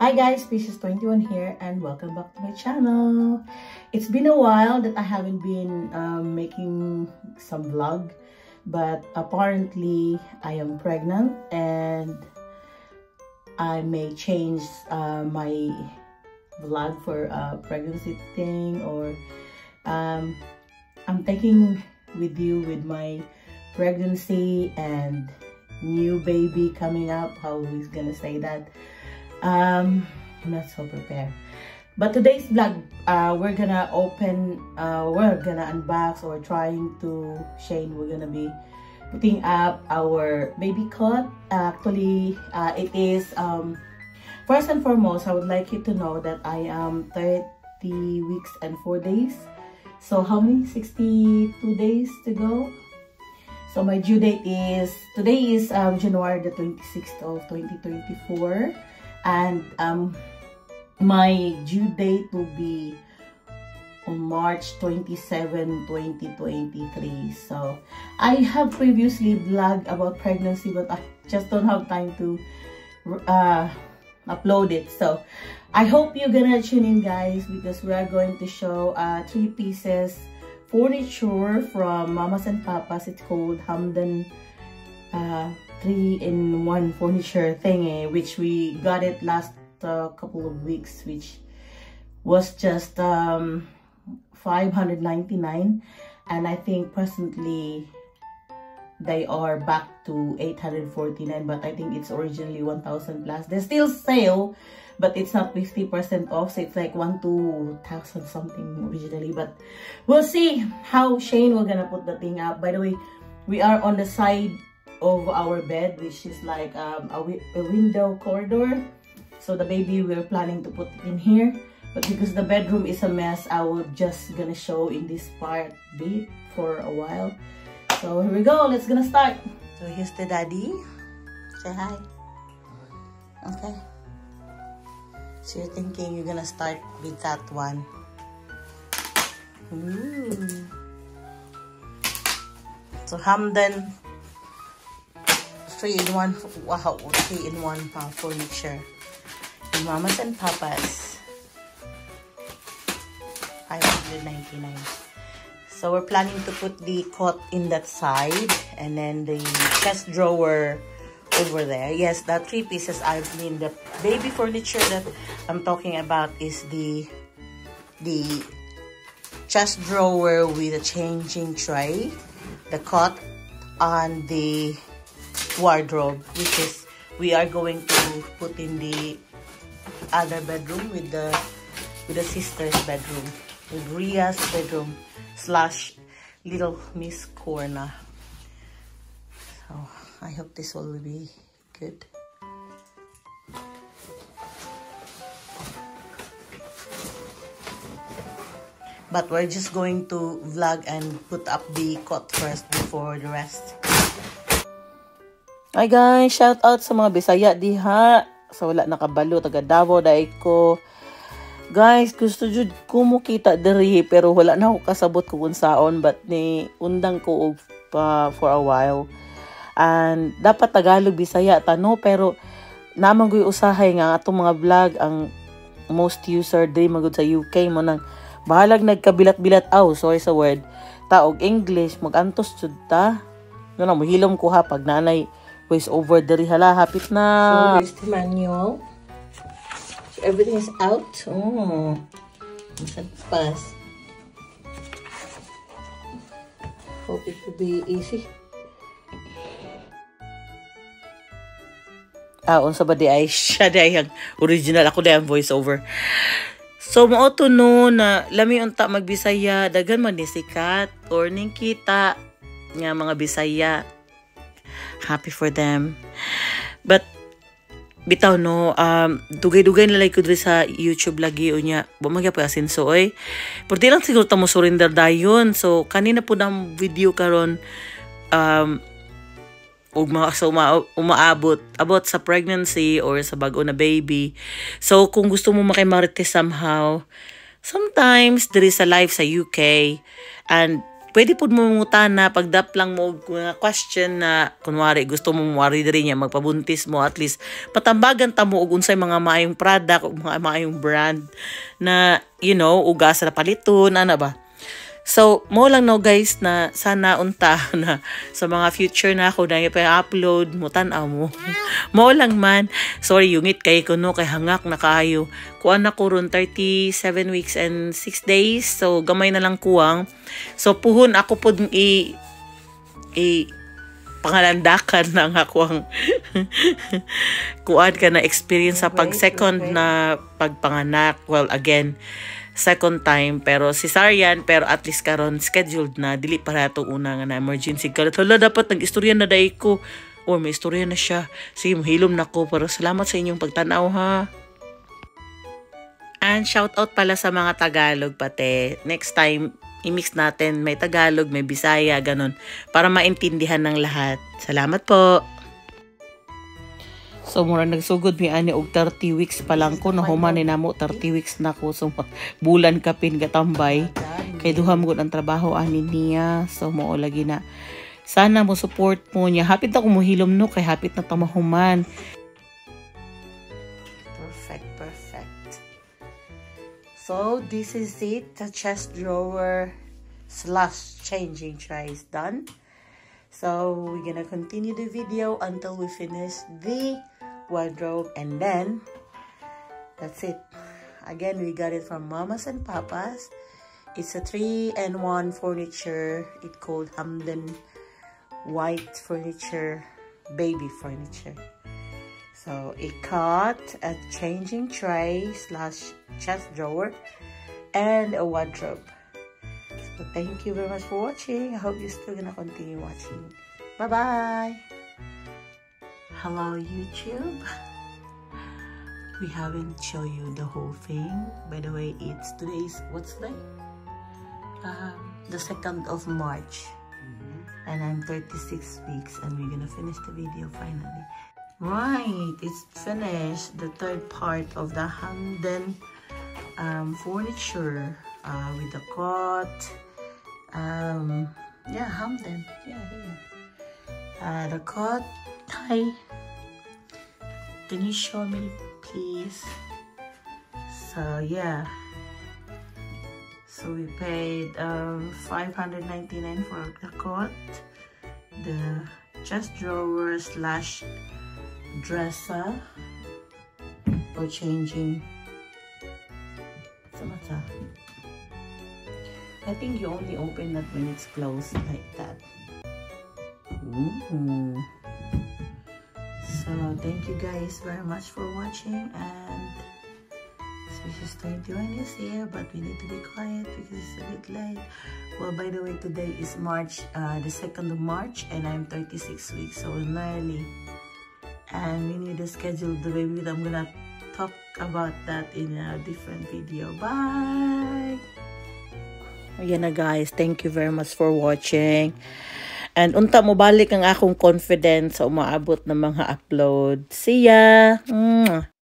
Hi guys, Species21 here and welcome back to my channel. It's been a while that I haven't been um, making some vlog but apparently I am pregnant and I may change uh, my vlog for a pregnancy thing or um, I'm taking with you with my pregnancy and new baby coming up how he's gonna say that um not so prepared but today's vlog uh we're gonna open uh we're gonna unbox or trying to shane we're gonna be putting up our baby cot. Actually uh it is um first and foremost i would like you to know that i am 30 weeks and four days. So how many? 62 days to go? So my due date is, today is um, January the 26th of 2024. And um, my due date will be on March 27, 2023. So I have previously vlogged about pregnancy, but I just don't have time to uh, upload it. So I hope you're gonna tune in guys because we are going to show uh, three pieces furniture from Mamas and Papas. It's called Hamden uh, 3-in-1 furniture thingy, which we got it last uh, couple of weeks, which was just um, 599 and I think presently they are back to 849 but I think it's originally 1000 plus. There's still sale but it's not 50% off so it's like 1 to 1000 something originally. But we'll see how Shane will gonna put the thing up. By the way we are on the side of our bed which is like um, a, a window corridor. So the baby we're planning to put in here. But because the bedroom is a mess I will just gonna show in this part bit for a while. So here we go let's gonna start. So here's the daddy. Say hi. Okay. So you're thinking you're gonna start with that one. Ooh. So Hamden three in one wow three in one uh, furniture. And mamas and papas. 599. So we're planning to put the cot in that side and then the chest drawer over there. Yes, the three pieces I mean the baby furniture that I'm talking about is the the chest drawer with a changing tray, the cot, and the wardrobe, which is we are going to put in the other bedroom with the with the sister's bedroom, with Ria's bedroom slash little Miss Corna. So I hope this will be good. But we're just going to vlog and put up the cut first before the rest. Hi guys, shout out sa mga Bisaya diha. Sa wala nakabalo taga Davao dai ko. Guys, gusto jud ko mo kita diri pero wala na ako kasabot kung saon but ni undang ko og pa for a while. And dapat Tagalog, Bisaya, tano, pero naman ko usahay nga atong mga vlog ang most user day magud sa UK mo nang bahalag nagkabilat-bilat aw sorry sa word taog English magantos jud ta ngano mo hilom ko ha pag nanay voice over diri hala hapit na. So here's the manual. So everything is out. Oh Masan pas hope it will be easy. Ah, unsa ba di ay? Siya di ay original. Ako di ang voice over. So mao to no na lami unta magbisaya. Dagan man ni sikat. Or ning kita nga mga Bisaya. Happy for them. But bitaw no um dugay-dugay na like ko sa YouTube lagi unya bumagya pa asin so oy di lang siguro ta mo surrender dayon so kanina po nang video karon um ug mga sa uma, umaabot about sa pregnancy or sa bago na baby. So kung gusto mo makimarites somehow, sometimes there is a life sa UK and pwede po mo na pagdap lang mo mga question na kunwari gusto mo wari diri niya magpabuntis mo at least patambagan ta mo og unsay mga maayong product ug mga maayong brand na you know ugas na paliton ana ba So, mo lang no guys na sana unta na sa mga future na ako na pa-upload mo tan mo. mo lang man. Sorry, yungit kay ko no kay hangak na kayo. Kuan na ko ron 37 weeks and 6 days. So, gamay na lang kuwang. So, puhon ako pod i i pangalandakan na nga kuwang kuan ka na experience sa pag second na pagpanganak. Well, again, second time pero si Sarian pero at least karon scheduled na dili para to una nga na emergency. Kalat hala dapat nag istorya na dai ko. Or may istorya na siya. Sige mahilom na ko pero salamat sa inyong pagtanaw ha. And shout out pala sa mga Tagalog pati next time i-mix natin may Tagalog may Bisaya ganun para maintindihan ng lahat. Salamat po So mura nagsugod mi ani og 30 weeks pa lang ko. Nahuman ni namo 30 weeks na ko. So bulan kapin gatambay kay duha mo ang trabaho ani niya. So mao lagi na. Sana mo support mo niya. Hapit na ko mohilom no? Kay hapit na tamahuman perfect perfect. So this is it. The chest drawer slash changing tray is done so we're gonna continue the video until we finish the wardrobe and then that's it. Again we got it from mamas and papas. It's a three and one furniture. It called hamden white furniture baby furniture. So it got a changing tray slash chest drawer and a wardrobe so thank you very much for watching. I hope you're still gonna continue watching. Bye bye hello YouTube. We haven't show you the whole thing. By the way it's today's what's today? Uh, the 2nd of March. Mm -hmm. and I'm 36 weeks and we're gonna finish the video finally. Right it's finished. The third part of the Hamden um, furniture uh, with the cot um, yeah Hamden yeah, yeah. Uh, the cot tie can you show me please? So yeah. So we paid um 599 for the coat the chest drawer slash dresser for changing. What's I think you only open that when it's closed like that Ooh. So thank you guys very much for watching and Species 21 is here but we need to be quiet because it's a bit late. Well by the way today is March, uh, the 2nd of March and I'm 36 weeks so early. And we need to schedule the baby I'm gonna talk about that in a different video. Bye! Ayan na guys, thank you very much for watching. And unta mo balik ang akong confidence sa umaabot ng mga upload. See ya! Mwah!